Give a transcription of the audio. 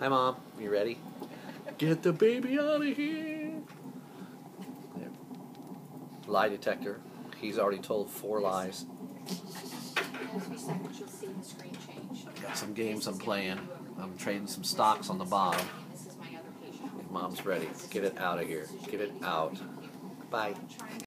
Hi, Mom. You ready? Get the baby out of here. Lie detector. He's already told four lies. Got some games I'm playing. I'm trading some stocks on the bottom. Mom's ready. Get it out of here. Get it out. Bye.